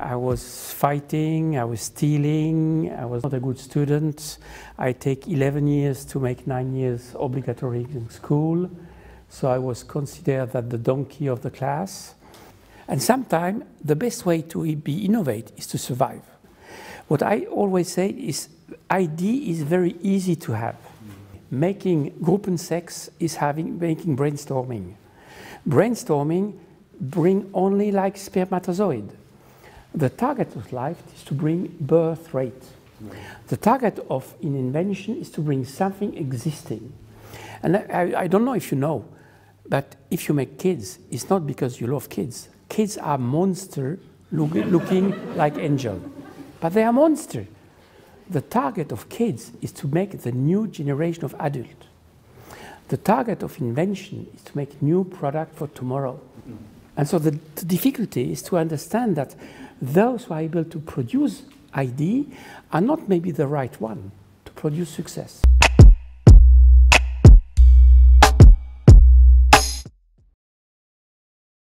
I was fighting, I was stealing, I was not a good student. I take 11 years to make nine years obligatory in school. So I was considered that the donkey of the class. And sometimes the best way to be innovate is to survive. What I always say is ID is very easy to have. Making Gruppensex is having making brainstorming. Brainstorming bring only like spermatozoid. The target of life is to bring birth rate. The target of an invention is to bring something existing. And I, I, don't know if you know, but if you make kids, it's not because you love kids. Kids are monster look, looking like angel, but they are monster. The target of kids is to make the new generation of adult. The target of invention is to make new product for tomorrow. And so the, the difficulty is to understand that those who are able to produce ID are not maybe the right one to produce success.